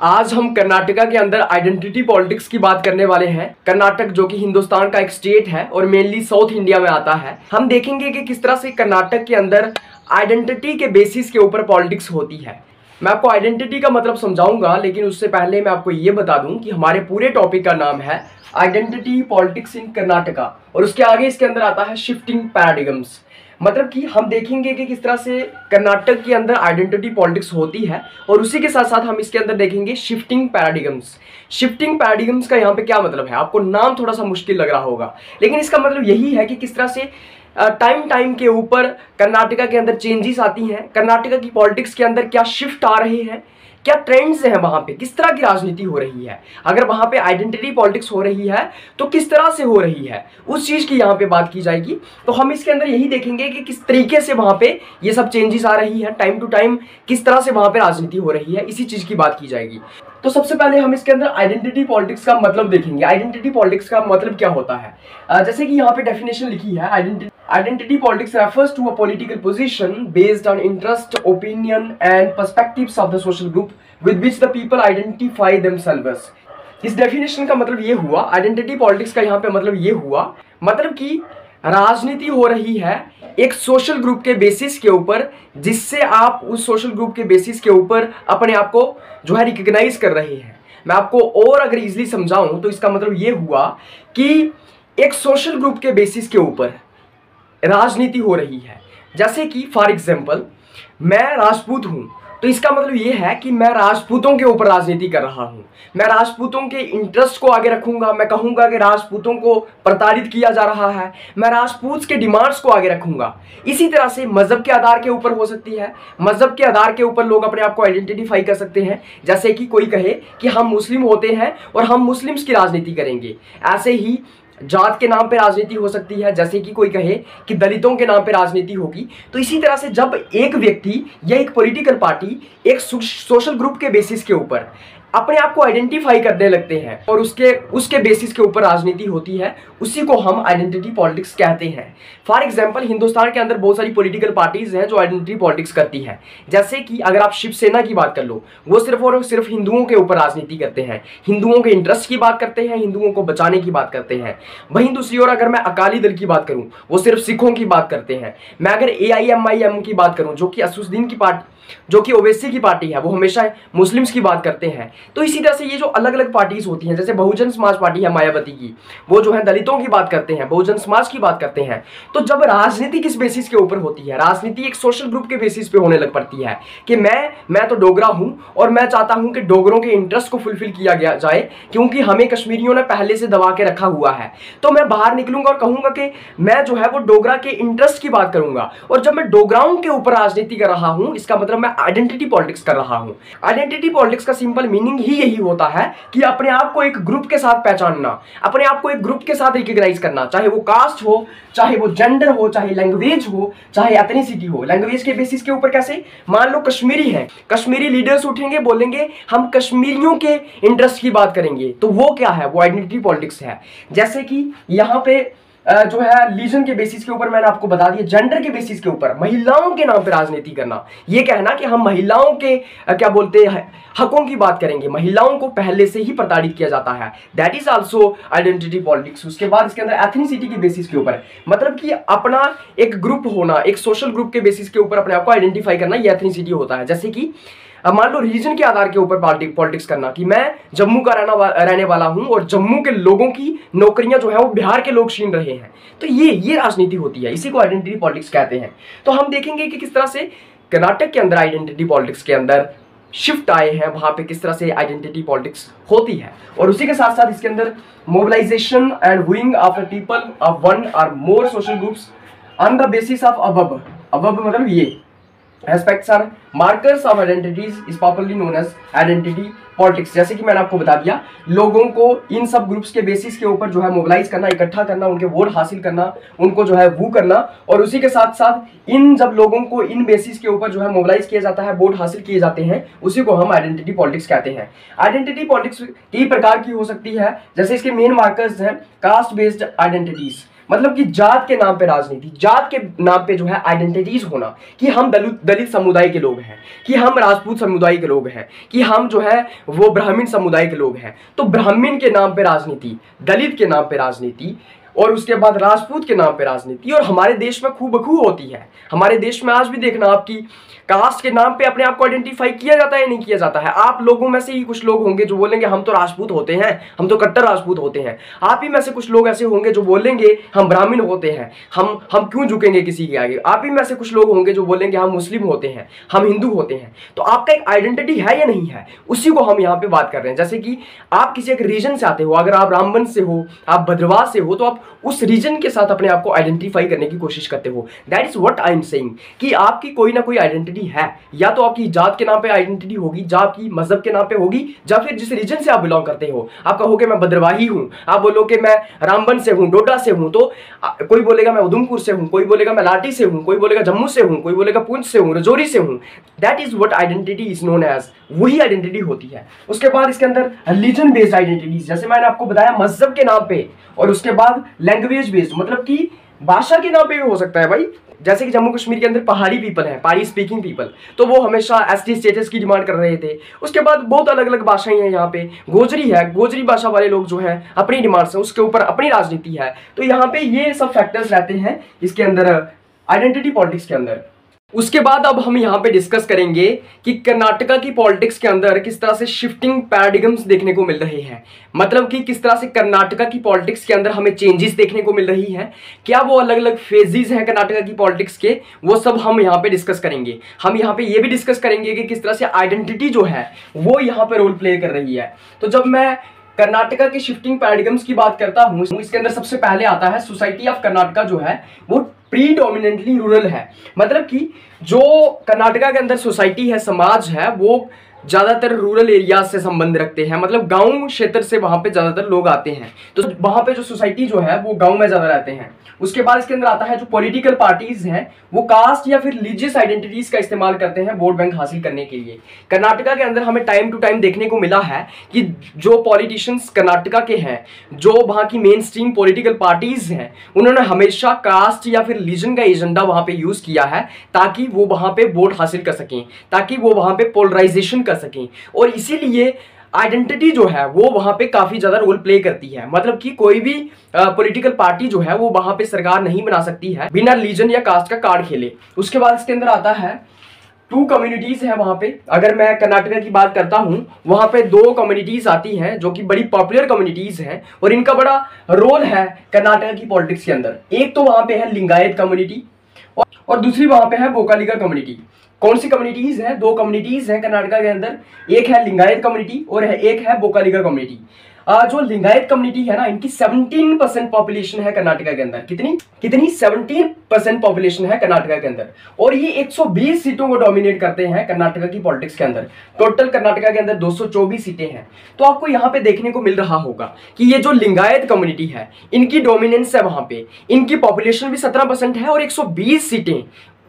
आज हम कर्नाटका के अंदर आइडेंटिटी पॉलिटिक्स की बात करने वाले हैं। कर्नाटक जो कि हिंदुस्तान का एक स्टेट है और मेनली साउथ इंडिया में आता है। हम देखेंगे कि किस तरह से कर्नाटक के अंदर आइडेंटिटी के बेसिस के ऊपर पॉलिटिक्स होती है। मैं आपको आइडेंटिटी का मतलब समझाऊँगा, लेकिन उससे पहले मैं आपको ये बता दूँ कि हमारे पूरे टॉपिक का नाम है आइडेंटिटी पॉलिटिक्स इन कर्नाटका और उसके आगे इसके अंदर आता है शिफ्टिंग पैराडिगम्स मतलब कि हम देखेंगे कि किस तरह से कर्नाटक के अंदर आइडेंटिटी पॉलिटिक्स होती है और उसी के साथ साथ हम इसके अंदर देखेंगे शिफ्टिंग पैराडिगम्स शिफ्टिंग पैराडिगम्स का यहाँ पे क्या मतलब है? आपको नाम थोड़ा सा मुश्किल लग रहा होगा। लेकिन इसका मतलब यही है कि किस तरह से टाइम टाइम के ऊपर कर्नाटका के अंदर चेंजेस आती हैं। कर्नाटका की पॉलिटिक्स के अंदर क्या शिफ्ट आ रहे हैं? क्या ट्रेंड्स हैं वहाँ पे? किस तरह की राजनीति हो रही है? अगर वहाँ पे आइडेंटिटी पॉलिटिक्स हो रही है तो किस तरह से हो रही है? उस चीज़ की यहाँ पे बात की जाएगी। तो हम इसके अंदर यही देखेंगे कि किस तरीके से वहाँ पे ये सब चेंजेस आ रही है। टाइम टू टाइम किस तरह से वहाँ पे राजनीति हो रही है, इसी चीज़ की बात की जाएगी। तो सबसे पहले हम इसके अंदर आइडेंटिटी पॉलिटिक्स का मतलब देखेंगे। आइडेंटिटी पॉलिटिक्स का मतलब क्या होता है? जैसे कि यहाँ पे डेफिनेशन लिखी है identity politics refers to a political position based on interest opinion and perspectives of the social group with which the people identify themselves इस डेफिनेशन का मतलब ये हुआ आइडेंटिटी पॉलिटिक्स का यहाँ पे मतलब ये हुआ मतलब कि राजनीति हो रही है एक सोशल ग्रुप के बेसिस के ऊपर, जिससे आप उस सोशल ग्रुप के बेसिस के ऊपर अपने आप को जो है रिकग्नाइज कर रहे हैं। मैं आपको और अगर इजिली समझाऊं तो इसका मतलब ये हुआ कि एक सोशल ग्रुप के बेसिस के ऊपर राजनीति हो रही है। जैसे कि फॉर एग्ज़ाम्पल मैं राजपूत हूँ तो इसका मतलब ये है कि मैं राजपूतों के ऊपर राजनीति कर रहा हूँ। मैं राजपूतों के इंटरेस्ट को आगे रखूँगा। मैं कहूँगा कि राजपूतों को प्रताड़ित किया जा रहा है। मैं राजपूत के डिमांड्स को आगे रखूँगा। इसी तरह से मज़हब के आधार के ऊपर हो सकती है। मज़हब के आधार के ऊपर लोग अपने आप को आइडेंटिफाई कर सकते हैं। जैसे कि कोई कहे कि हम मुस्लिम होते हैं और हम मुस्लिम्स की राजनीति करेंगे। ऐसे ही जात के नाम पे राजनीति हो सकती है, जैसे कि कोई कहे कि दलितों के नाम पे राजनीति होगी। तो इसी तरह से जब एक व्यक्ति या एक पॉलिटिकल पार्टी एक सोशल ग्रुप के बेसिस के ऊपर अपने आप को आइडेंटिफाई करने लगते हैं और उसके उसके बेसिस के ऊपर राजनीति होती है, उसी को हम आइडेंटिटी पॉलिटिक्स कहते हैं। फॉर एग्ज़ाम्पल हिंदुस्तान के अंदर बहुत सारी पॉलिटिकल पार्टीज़ हैं जो आइडेंटिटी पॉलिटिक्स करती हैं। जैसे कि अगर आप शिवसेना की बात कर लो, वो सिर्फ़ और सिर्फ़ हिंदुओं के ऊपर राजनीति करते हैं। हिंदुओं के इंटरेस्ट की बात करते हैं, हिंदुओं को बचाने की बात करते हैं। वहीं दूसरी ओर अगर मैं अकाली दल की बात करूँ, वो सिर्फ़ सिखों की बात करते हैं। मैं अगर AIMIM की बात करूँ, जो कि असुद्दीन की पार्टी, जो कि ओवेसी की पार्टी है, वो हमेशा मुस्लिम्स की बात करते हैं। तो इसी तरह से ये जो अलग अलग पार्टीज़ होती हैं, जैसे बहुजन समाज पार्टी है मायावती की, वो जो है दलितों की बात करते हैं, बहुजन समाज की बात करते हैं तो जब राजनीति किस बेसिस के ऊपर होती है, राजनीति एक सोशल ग्रुप के बेसिस पे होने लग पड़ती है, कि मैं मैं तो डोगरा हूँ, और मैं चाहता हूँ कि डोगरों के इंटरेस्ट को फुलफिल किया गया, जाए, क्योंकि हमें कश्मीरियों ने पहले से दबा के रखा हुआ है तो मैं बाहर निकलूँगा और कहूँगा कि मैं जो है वो डोगरा के इंटरेस्ट की बात करूँगा, और जब मैं डोगराओं के ऊपर राजनीति कर रहा हूँ, इसका मतलब मैं आइडेंटिटी पॉलिटिक्स कर रहा हूँ आइडेंटिटी पॉलिटिक्स का सिंपल मीनिंग ही यही होता है कि अपने आप को एक ग्रुप के साथ पहचानना, अपने आप को एक ग्रुप के साथ रिकग्नाइज करना, चाहे वो कास्ट हो, चाहे वो जेंडर हो, चाहे लैंग्वेज हो, चाहे एथनिसिटी हो। लैंग्वेज के बेसिस के ऊपर कैसे? मान लो कश्मीरी है, कश्मीरी लीडर्स उठेंगे, बोलेंगे, हम कश्मीरियों के इंटरेस्ट की बात करेंगे। तो वो क्या है? वो आइडेंटिटी पॉलिटिक्स है। जैसे कि यहाँ पे जो है लीजन के बेसिस के ऊपर मैंने आपको बता दिया जेंडर के बेसिस के ऊपर, महिलाओं के नाम पर राजनीति करना। ये कहना कि हम महिलाओं के क्या बोलते हैं हकों की बात करेंगे। महिलाओं को पहले से ही प्रताड़ित किया जाता है। That is also identity politics उसके बाद इसके अंदर एथनिसिटी के बेसिस के ऊपर मतलब कि अपना एक ग्रुप होना, एक सोशल ग्रुप के बेसिस के ऊपर अपने आप को आइडेंटिफाई करना, ये एथनिसिटी होता है। जैसे कि अब मान लो रीजन के आधार के ऊपर पॉलिटिक्स करना कि मैं जम्मू का रहना वा, रहने वाला हूँ और जम्मू के लोगों की नौकरियाँ जो है वो बिहार के लोग छीन रहे हैं। तो ये ये राजनीति होती है। इसी को आइडेंटिटी पॉलिटिक्स कहते हैं। तो हम देखेंगे कि किस तरह से कर्नाटक के अंदर आइडेंटिटी पॉलिटिक्स के अंदर शिफ्ट आए हैं वहाँ पे किस तरह से आइडेंटिटी पॉलिटिक्स होती है। और उसी के साथ साथ इसके अंदर mobilisation and wooing of people of one or more social groups on the basis of अबब अबब मतलब ये। Aspects are markers of identities is popularly known as identity politics जैसे कि मैंने आपको बता दिया, लोगों को इन सब ग्रुप्स के बेसिस के ऊपर जो है मोबिलाइज करना, इकट्ठा करना, उनके वोट हासिल करना, उनको जो है वो करना और उसी के साथ साथ इन जब लोगों को इन बेसिस के ऊपर जो है मोबिलाइज किया जाता है वोट हासिल किए जाते हैं, उसी को हम आइडेंटिटी पॉलिटिक्स कहते हैं। आइडेंटिटी पॉलिटिक्स कई प्रकार की हो सकती है, जैसे इसके मेन मार्कर्स हैं कास्ट बेस्ड आइडेंटिटीज मतलब कि जात के नाम पे राजनीति, जात के नाम पे जो है आइडेंटिटीज होना, कि हम दलित दलित समुदाय के लोग हैं, कि हम राजपूत समुदाय के लोग हैं, कि हम जो है वो ब्राह्मीण समुदाय के लोग हैं। तो ब्राह्मीण के नाम पे राजनीति, दलित के नाम पे राजनीति और उसके बाद राजपूत के नाम पे राजनीति। और हमारे देश में खूब बखू होती है। हमारे देश में आज भी देखना आपकी कास्ट के नाम पे अपने आप को आइडेंटिफाई किया जाता है नहीं किया जाता है। आप लोगों में से ही कुछ लोग होंगे जो बोलेंगे, हम तो राजपूत होते हैं, हम तो कट्टर राजपूत होते हैं। आप ही में से कुछ लोग ऐसे होंगे जो बोलेंगे, हम ब्राह्मण होते हैं, हम हम क्यों झुकेंगे किसी के आगे? आप ही में से कुछ लोग होंगे जो बोलेंगे, हम मुस्लिम होते हैं, हम हिंदू होते हैं। तो आपका एक आइडेंटिटी है या नहीं है, उसी को हम यहाँ पे बात कर रहे हैं। जैसे कि आप किसी एक रीजन से आते हो, अगर आप रामबन से हो, आप भद्रवाह से हो तो आप उस रीजन के साथ अपने आप को आइडेंटिफाई करने की कोशिश करते हो। That is what I am saying कि आपकी कोई ना कोई आइडेंटिटी है। या तो आपकी जात के नाम पे आइडेंटिटी होगी, या आपकी मज़हब के नाम पे होगी, या फिर जिस रीजन से आप बिलोंग करते हो। आप कहोगे मैं भद्रवाही हूँ, आप बोलो कि मैं रामबन से हूँ, डोडा से हूँ तो कोई बोलेगा मैं उधमपुर से हूँ, कोई बोलेगा मैं लाठी से हूँ, कोई बोलेगा जम्मू से हूँ, कोई बोलेगा पुंछ से हूँ, रजौरी से हूँ। That is what identity is known as वही आइडेंटिटी होती है। उसके बाद इसके अंदर रिलीजन बेस्ड आइडेंटिटी जैसे मैंने आपको बताया मज़हब के नाम पे, और उसके बाद लैंग्वेज बेस्ड मतलब कि भाषा के नाम पे भी हो सकता है भाई। जैसे कि जम्मू कश्मीर के अंदर पहाड़ी पीपल है, पहाड़ी स्पीकिंग पीपल तो वो हमेशा एस टी स्टेटस की डिमांड कर रहे थे। उसके बाद बहुत अलग अलग भाषाएँ हैं यहाँ पे। गोजरी है, गोजरी भाषा वाले लोग जो है, अपनी डिमांड्स हैं, उसके ऊपर अपनी राजनीति है। तो यहाँ पे ये सब फैक्टर्स रहते हैं, इसके अंदर आइडेंटिटी पॉलिटिक्स के अंदर। उसके बाद अब हम यहाँ पे डिस्कस करेंगे कि कर्नाटका की पॉलिटिक्स के अंदर किस तरह से शिफ्टिंग पैराडिगम्स देखने को मिल रहे हैं। मतलब कि किस तरह से कर्नाटका की पॉलिटिक्स के अंदर हमें चेंजेस देखने को मिल रही हैं। क्या वो अलग अलग फेजेस हैं कर्नाटका की पॉलिटिक्स के? वो सब हम यहाँ पे डिस्कस करेंगे। हम यहाँ पे ये भी डिस्कस करेंगे कि किस तरह से आइडेंटिटी जो है, वो यहाँ पे रोल प्ले कर रही है। तो जब मैं कर्नाटका के शिफ्टिंग पैराडिगम्स की बात करता हूँ, इसके अंदर सबसे पहले आता है सोसाइटी ऑफ़ कर्नाटका जो है, वो प्रीडोमिनेंटली रूरल है। मतलब कि जो कर्नाटका के अंदर सोसाइटी है समाज है वो ज़्यादातर रूरल एरिया से संबंध रखते हैं। मतलब गाँव क्षेत्र से वहाँ पे ज़्यादातर लोग आते हैं। तो वहाँ पे जो सोसाइटी जो है, वो गाँव में ज़्यादा रहते हैं। उसके बाद इसके अंदर आता है जो पॉलिटिकल पार्टीज़ हैं, वो कास्ट या फिर रिलीजियस आइडेंटिटीज का इस्तेमाल करते हैं वोट बैंक हासिल करने के लिए। कर्नाटका के अंदर हमें टाइम टू टाइम देखने को मिला है कि जो पॉलिटिशियंस कर्नाटका के हैं, जो वहाँ की मेन स्ट्रीम पोलिटिकल पार्टीज़ हैं, उन्होंने हमेशा कास्ट या फिर रिलीजन का एजेंडा वहाँ पर यूज़ किया है, ताकि वो वहाँ पर वोट हासिल कर सकें, ताकि वो वहाँ पर पोलराइजेशन कर सकें। और इसीलिए आइडेंटिटी जो है, वो वहाँ पे काफ़ी ज़्यादा रोल प्ले करती है। मतलब कि कोई भी पॉलिटिकल पार्टी जो है, वो वहाँ पे सरकार नहीं बना सकती है, बिना रिलीजन या कास्ट का कार्ड खेले। उसके बाद इसके अंदर आता है टू कम्युनिटीज है वहाँ पे। अगर मैं कर्नाटका की बात करता हूँ, वहाँ पे दो कम्युनिटीज आती हैं, जो कि बड़ी पॉपुलर कम्युनिटीज हैं, और इनका बड़ा रोल है कर्नाटका की पॉलिटिक्स के अंदर। एक तो वहाँ पे है लिंगायत कम्युनिटी और दूसरी वहाँ पे है बोकालिका कम्युनिटी कौन सी कम्युनिटीज है? दो कम्युनिटीज है कर्नाटका के अंदर। एक है लिंगायत कम्युनिटी और एक है बोकालिका कम्युनिटी जो लिंगायत कम्युनिटी है ना, इनकी 17 परसेंट पॉपुलेशन है कर्नाटका के अंदर। कितनी? कितनी? 17 परसेंट पॉपुलेशन है कर्नाटका के अंदर। और ये 120 सीटों को डोमिनेट करते हैं कर्नाटका की पॉलिटिक्स के अंदर। टोटल कर्नाटका के अंदर 224 सीटें हैं। तो आपको यहाँ पे देखने को मिल रहा होगा कि ये जो लिंगायत कम्युनिटी है, इनकी डोमिनेंस है वहाँ पे। इनकी पॉपुलेशन भी सत्रह है और एक सौ बीस सीटें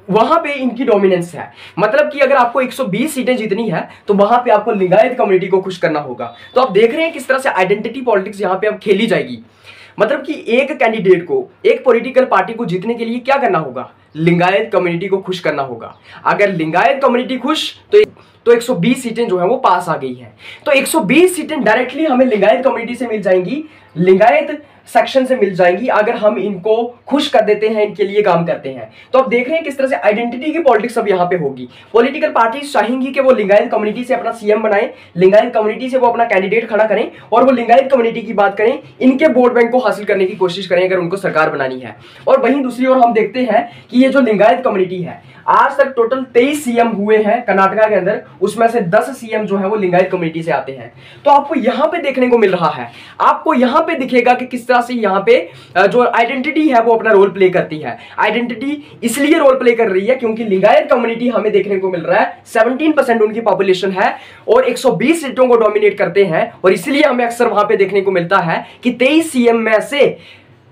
वहाँ पे इनकी डोमिनेंस है। मतलब कि अगर आपको 120 सीटें जीतनी है तो वहाँ पे आपको लिंगायत कम्युनिटी को खुश करना होगा। तो आप देख रहे हैं किस तरह से आइडेंटिटी पॉलिटिक्स यहाँ पे अब खेली जाएगी। मतलब कि एक कैंडिडेट को, एक पॉलिटिकल पार्टी को जीतने के लिए क्या करना होगा? लिंगायत कम्युनिटी को खुश करना होगा। अगर लिंगायत कम्युनिटी खुश तो तो 120 सीटें जो है वो पास आ गई हैं। तो 120 सीटें डायरेक्टली हमें लिंगायत कम्युनिटी से मिल जाएँगी। लिंगायत सेक्शन से मिल जाएँगी अगर हम इनको खुश कर देते हैं, इनके लिए काम करते हैं। तो आप देख रहे हैं किस तरह से आइडेंटिटी की पॉलिटिक्स अब यहाँ पे होगी। पॉलिटिकल पार्टी चाहेंगी कि वो लिंगायत कम्युनिटी से अपना सीएम बनाए, लिंगायत कम्युनिटी से वो अपना कैंडिडेट खड़ा करें और वो लिंगायत कम्युनिटी की बात करें, इनके वोट बैंक को हासिल करने की कोशिश करें अगर उनको सरकार बनानी है। और वहीं दूसरी ओर हम देखते हैं कि ये जो लिंगायत कम्युनिटी है आज तक टोटल तेईस सीएम हुए हैं कर्नाटका के अंदर। उसमें से दस सीएम जो है वो लिंगायत कम्युनिटी से आते हैं। तो आपको यहाँ पे देखने को मिल रहा है। आपको यहाँ पे दिखेगा कि किस तरह से यहाँ पे जो आइडेंटिटी है वो अपना रोल प्ले करती है। आइडेंटिटी इसलिए रोल प्ले कर रही है क्योंकि लिंगायत कम्युनिटी हमें देखने को मिल रहा है। सेवनटीन उनकी पॉपुलेशन है और एक सौ बीस सीटों को डोमिनेट करते हैं और इसलिए हमें अक्सर वहाँ पर देखने को मिलता है कि तेईस सीएम में से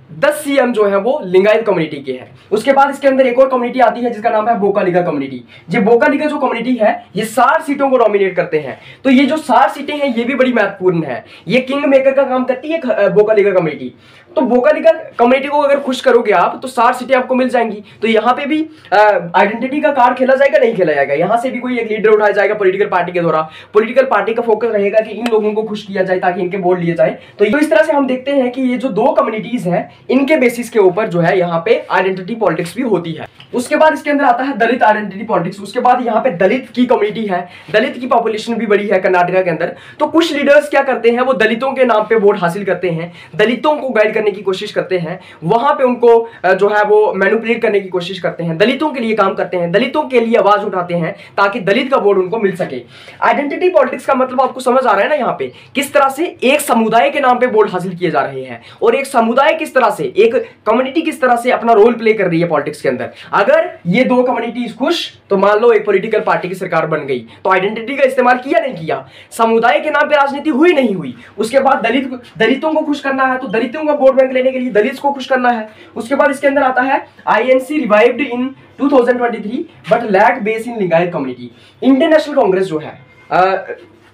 दस सीएम जो है वो लिंगायत कम्युनिटी के हैं। उसके बाद इसके अंदर एक और कम्युनिटी आती है जिसका नाम है बोकालिगा कम्युनिटी ये बोकालिगा जो कम्युनिटी है, ये सार सीटों को नॉमिनेट करते हैं। तो ये जो सार सीटें हैं, ये भी बड़ी महत्वपूर्ण है। ये किंग मेकर का काम करती है बोकालिगा कम्युनिटी तो बोकालिगा कम्युनिटी को अगर खुश करोगे आप तो साठ सीटें आपको मिल जाएँगी। तो यहाँ पे भी आइडेंटिटी का कार्ड खेला जाएगा, नहीं खेला जाएगा। यहाँ से भी कोई एक लीडर उठाया जाएगा पोलिटिकल पार्टी के द्वारा। पोलिटिकल पार्टी का फोकस रहेगा कि इन लोगों को खुश किया जाए, ताकि इनके वोट लिए जाए। तो इस तरह से हम देखते हैं कि ये जो दो कम्युनिटीज हैं, इनके बेसिस के ऊपर जो है, यहाँ पे आइडेंटिटी पॉलिटिक्स भी होती है। उसके बाद इसके अंदर आता है दलित आइडेंटिटी पॉलिटिक्स उसके बाद यहाँ पे दलित की कम्युनिटी है। दलित की पॉपुलेशन भी बड़ी है कर्नाटका के अंदर। तो कुछ लीडर्स क्या करते हैं, वो दलितों के नाम पे वोट हासिल करते हैं। दलितों को गाइड की कोशिश करते हैं, वहाँ पे उनको जो है वो मैनुपुलेट करने की कोशिश करते हैं, दलितों के लिए काम करते हैं, दलितों के लिए आवाज़ उठाते हैं ताकि दलित का वोट उनको मिल सके। आइडेंटिटी पॉलिटिक्स का मतलब आपको समझ आ रहा है ना यहाँ पे, किस तरह से एक समुदाय के नाम पे वोट हासिल किए जा रहे हैं और एक समुदाय किस तरह से, एक कम्युनिटी किस तरह से अपना रोल प्ले कर रही है पॉलिटिक्स के अंदर। अगर ये दो कम्युनिटीज खुश तो मान लो एक पॉलिटिकल पार्टी की सरकार बन गई तो आइडेंटिटी का इस्तेमाल किया नहीं किया, समुदाय के नाम पे राजनीति हुई नहीं हुई, उसके बाद दलित दलितों को खुश करना है तो दलितों का वोट बैंक लेने के लिए दलित को खुश करना है। उसके बाद इसके अंदर आता है INC revived in 2023 but lack base in Lingayat community Indian National Congress जो है आ,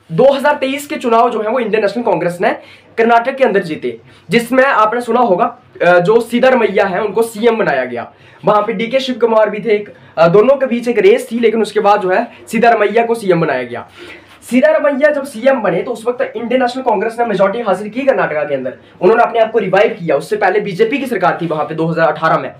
2023 के चुनाव जो है वो इंडियन नेशनल कांग्रेस ने कर्नाटक के अंदर जीते। जिसमें आपने सुना होगा जो सिद्धारमैया है उनको सीएम बनाया गया। वहाँ पे डीके शिव कुमार भी थे एक दोनों के बीच एक रेस थी लेकिन उसके बाद जो है सिद्धारमैया को सीएम बनाया गया। सिद्धारमैया जब सीएम बने तो उस वक्त इंडियन नेशनल कांग्रेस ने मेजोरिटी हासिल की कर्नाटका के अंदर। उन्होंने अपने आप को रिवाइव किया। उससे पहले बीजेपी की सरकार थी वहाँ पे 2018 में।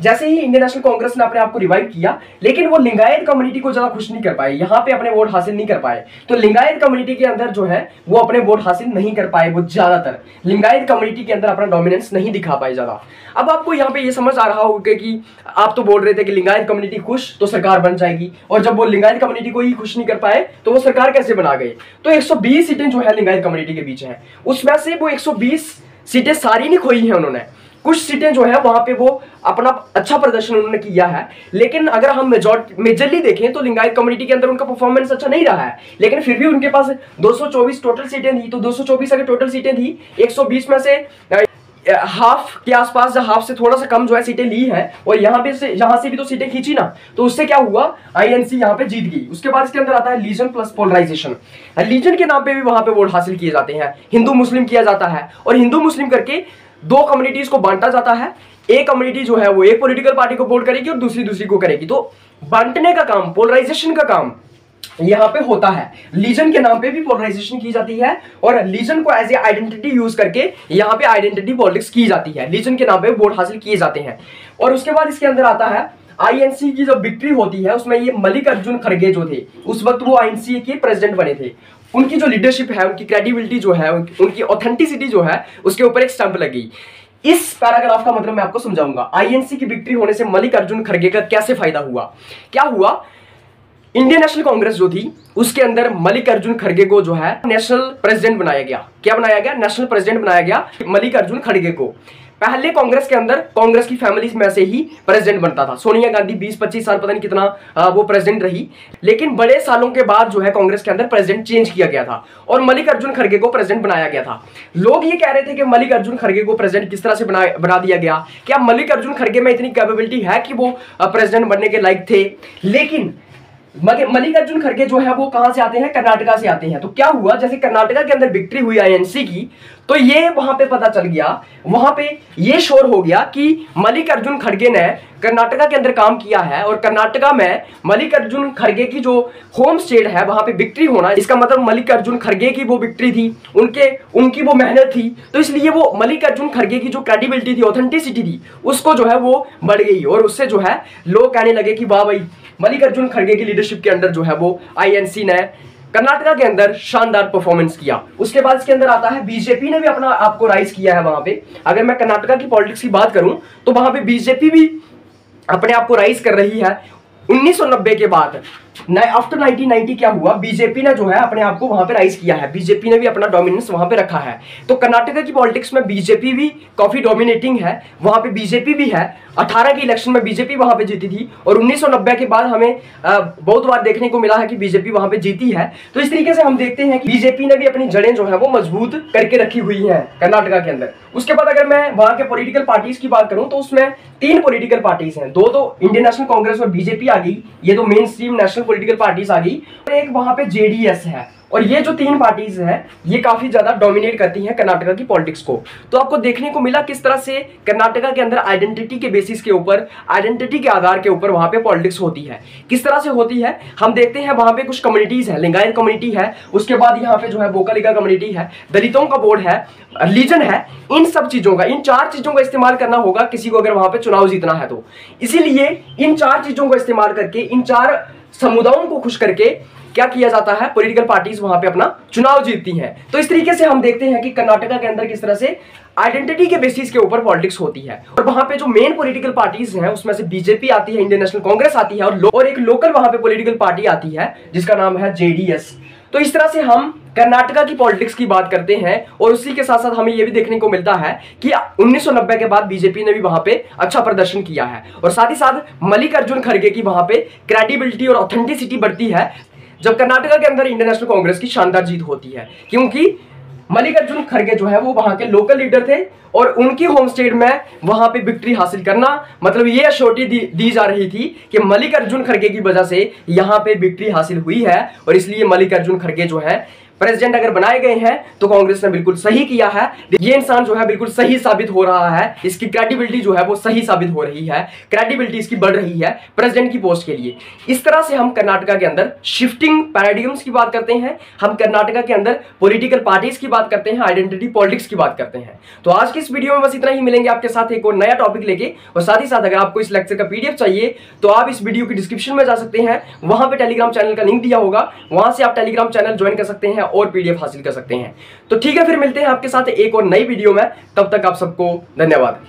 जैसे ही इंडियन नेशनल कांग्रेस ने अपने आप को रिवाइव किया, लेकिन वो लिंगायत कम्युनिटी को ज़्यादा खुश नहीं कर पाए, यहाँ पे अपने वोट हासिल नहीं कर पाए। तो लिंगायत कम्युनिटी के अंदर जो है, वो अपने वोट हासिल नहीं कर पाए वो ज़्यादातर। लिंगायत कम्युनिटी के अंदर अपना डोमिनेंस नहीं दिखा पाए ज़्यादा। अब आपको यहाँ पे ये समझ आ रहा होगा कि आप तो बोल रहे थे कि लिंगायत कम्युनिटी खुश तो सरकार बन जाएगी। और जब वो लिंगायत कम्युनिटी को ही खुश नहीं कर पाए तो वो सरकार कैसे बना गए? तो 120 सीटें जो है लिंगायत कम्युनिटी के बीच है। उसमें से वो 120 सीटें सारी नहीं खोई हैं उन्होंने। कुछ सीटें जो है वहाँ पे वो अपना अच्छा प्रदर्शन उन्होंने किया है। लेकिन अगर हम मेजरली देखें तो लिंगायत कम्युनिटी के अंदर उनका परफॉर्मेंस अच्छा नहीं रहा है। लेकिन फिर भी उनके पास 224 टोटल सीटें थी तो 224 अगर टोटल सीटें थी 120 में से हाफ़ के आसपास हाफ़ से थोड़ा सा कम जो है सीटें ली है, और यहाँ पे से, यहाँ से भी तो सीटें खींची ना तो उससे क्या हुआ? आईएनसी यहाँ पे जीत गई। उसके बाद इसके अंदर आता है लीजन प्लस पोलराइजेशन लीजन के नाम पे भी वहाँ पे वोट हासिल किए जाते हैं। हिंदू मुस्लिम किया जाता है, और हिंदू मुस्लिम करके दो कम्युनिटीज को बांटा जाता है। एक कम्युनिटी जो है वो एक पोलिटिकल पार्टी को वोट करेगी और दूसरी दूसरी को करेगी। तो बांटने का काम पोलराइजेशन का काम यहाँ पे होता है। लीजन के नाम पे भी पोलराइजेशन की जाती है और लीजन को एज ए आइडेंटिटी यूज़ करके यहाँ पे आइडेंटिटी पॉलिटिक्स की जाती है। लीजन के नाम पे वोट हासिल किए जाते हैं। और उसके बाद इसके अंदर आता है आईएनसी की जो विक्ट्री होती है, उसमें ये मलिक अर्जुन खड़गे जो थे, उस वक्त वो आईएनसी के प्रेसिडेंट बने थे। उनकी जो लीडरशिप है, उनकी क्रेडिबिलिटी जो है उनकी ऑथेंटिसिटी जो है, उसके ऊपर एक स्टंप लगी। इस पैराग्राफ का मतलब मैं आपको समझाऊँगा। आईएनसी की विक्ट्री होने से मलिक अर्जुन खड़गे का कैसे फ़ायदा हुआ? क्या हुआ? इंडियन नेशनल कांग्रेस जो थी, उसके अंदर मलिक अर्जुन खड़गे को जो है नेशनल प्रेसिडेंट बनाया गया। क्या बनाया गया? नेशनल प्रेसिडेंट बनाया गया मलिक अर्जुन खड़गे को। पहले कांग्रेस के अंदर, कांग्रेस की फैमिली में से ही प्रेसिडेंट बनता था। सोनिया गांधी 20-25 साल, पता नहीं कितना वो प्रेसिडेंट रही। लेकिन बड़े सालों के बाद जो है कांग्रेस के अंदर प्रेसिडेंट चेंज किया गया था और मलिक अर्जुन खड़गे को प्रेसिडेंट बनाया गया था। लोग ये कह रहे थे कि मलिक अर्जुन खड़गे को प्रेसिडेंट किस तरह से बना बना दिया गया? क्या मलिक अर्जुन खड़गे में इतनी कैपेबिलिटी है कि वो प्रेसिडेंट बनने के लायक थे? लेकिन मल्लिकार्जुन खड़गे जो है, वो कहाँ से आते हैं? कर्नाटका से आते हैं। तो क्या हुआ? जैसे कर्नाटका के अंदर विक्ट्री हुई आईएनसी की तो ये वहाँ पे पता चल गया। वहाँ पे ये शोर हो गया कि मल्लिकार्जुन खड़गे ने कर्नाटका के अंदर काम किया है और कर्नाटका में मल्लिकार्जुन खड़गे की जो होम स्टेट है, वहाँ पे विक्ट्री होना, इसका मतलब मल्लिकार्जुन खड़गे की वो विक्ट्री थी, उनके उनकी वो मेहनत थी। तो इसलिए वो मल्लिकार्जुन खड़गे की जो क्रेडिबिलिटी थी ऑथेंटिसिटी थी, उसको जो है वो बढ़ गई और उससे जो है लोग कहने लगे कि वाह भाई मल्लिकार्जुन खड़गे की लीडरशिप के अंदर जो है वो आईएनसी ने कर्नाटका के अंदर शानदार परफॉर्मेंस किया। उसके बाद इसके अंदर आता है बीजेपी ने भी अपना आपको राइज किया है वहाँ पे। अगर मैं कर्नाटका की पॉलिटिक्स की बात करूँ तो वहाँ पे बीजेपी भी अपने आप को राइज कर रही है। 1990 के बाद आफ्टर 1990 क्या हुआ? बीजेपी ने जो है अपने आप को वहाँ पे राइज किया है। बीजेपी ने भी अपना डोमिनेंस वहाँ पे रखा है। तो कर्नाटका की पॉलिटिक्स में बीजेपी भी काफ़ी डोमिनेटिंग है। वहाँ पे बीजेपी भी है। 18 के इलेक्शन में बीजेपी वहाँ पे जीती थी और 1990 के बाद हमें बहुत बार देखने को मिला है कि बीजेपी वहाँ पे जीती है। तो इस तरीके से हम देखते हैं कि बीजेपी ने भी अपनी जड़ें जो है वो मज़बूत करके रखी हुई है कर्नाटका के अंदर। उसके बाद अगर मैं वहाँ के पोलिटिकल पार्टीज़ की बात करूँ तो उसमें तीन पोलिटिकल पार्टीज़ हैं। दो तो इंडियन नेशनल कांग्रेस और बीजेपी आ गई। ये तो mainstream national political parties आ गई। और एक वहाँ पे जेडीएस है। और ये जो तीन पार्टीज़ है, ये काफ़ी ज़्यादा डोमिनेट करती हैं कर्नाटका की पॉलिटिक्स को। तो आपको देखने को मिला किस तरह से कर्नाटका के अंदर आइडेंटिटी के बेसिस के ऊपर आइडेंटिटी के आधार के ऊपर वहाँ पे पॉलिटिक्स होती है। किस तरह से होती है? हम देखते हैं वहाँ पे कुछ कम्युनिटीज है, लिंगायत कम्युनिटी है, उसके बाद यहाँ पे जो है बोकालिगा कम्युनिटी है, दलितों का बोर्ड है रिलीजन है, इन सब चीज़ों का, इन चार चीज़ों का इस्तेमाल करना होगा, किसी को अगर वहाँ पे चुनाव जीतना है तो। इसीलिए इन चार चीज़ों का इस्तेमाल करके, इन चार समुदायों को खुश करके क्या किया जाता है? पॉलिटिकल पार्टीज़ वहाँ पे अपना चुनाव जीतती हैं। तो इस तरीके से हम देखते हैं कि कर्नाटका के अंदर किस तरह से आइडेंटिटी के बेसिस के ऊपर पॉलिटिक्स होती है। और वहाँ पे जो मेन पॉलिटिकल पार्टीज़ हैं उसमें से बीजेपी आती है इंडियन नेशनल कांग्रेस आती है और, और एक लोकल वहाँ पे पॉलिटिकल पार्टी आती है जिसका नाम है जेडीएस तो इस तरह से हम कर्नाटका की पॉलिटिक्स की बात करते हैं और उसी के साथ साथ हमें यह भी देखने को मिलता है कि 1990 के बाद बीजेपी ने भी वहाँ पे अच्छा प्रदर्शन किया है। और साथ ही साथ मल्लिकार्जुन खड़गे की वहाँ पे क्रेडिबिलिटी और ऑथेंटिसिटी बढ़ती है। जब कर्नाटका के अंदर इंडियन नेशनल कांग्रेस की शानदार जीत होती है क्योंकि मल्लिकार्जुन खड़गे जो है वो वहाँ के लोकल लीडर थे और उनकी होम स्टेट में वहाँ पे विक्ट्री हासिल करना मतलब ये अशोटी दी, दी जा रही थी कि मल्लिकार्जुन खड़गे की वजह से यहाँ पे विक्ट्री हासिल हुई है और इसलिए मल्लिकार्जुन खड़गे जो है प्रेसिडेंट अगर बनाए गए हैं तो कांग्रेस ने बिल्कुल सही किया है। ये इंसान जो है बिल्कुल सही साबित हो रहा है। इसकी क्रेडिबिलिटी जो है वो सही साबित हो रही है। क्रेडिबिलिटी इसकी बढ़ रही है प्रेसिडेंट की पोस्ट के लिए। इस तरह से हम कर्नाटका के अंदर शिफ्टिंग पैराडिगम्स की बात करते हैं। हम कर्नाटका के अंदर पोलिटिकल पार्टीज़ की बात करते हैं आइडेंटिटी पॉलिटिक्स की बात करते हैं। तो आज की इस वीडियो में बस इतना ही। मिलेंगे आपके साथ एक और नया टॉपिक लेके। और साथ ही साथ अगर आपको इस लेक्चर का पीडीएफ चाहिए तो आप इस वीडियो की डिस्क्रिप्शन में जा सकते हैं। वहाँ पर टेलीग्राम चैनल का लिंक दिया होगा। वहाँ से आप टेलीग्राम चैनल ज्वाइन कर सकते हैं। और पीडीएफ हासिल कर सकते हैं। तो ठीक है, फिर मिलते हैं आपके साथ एक और नई वीडियो में। तब तक आप सबको धन्यवाद।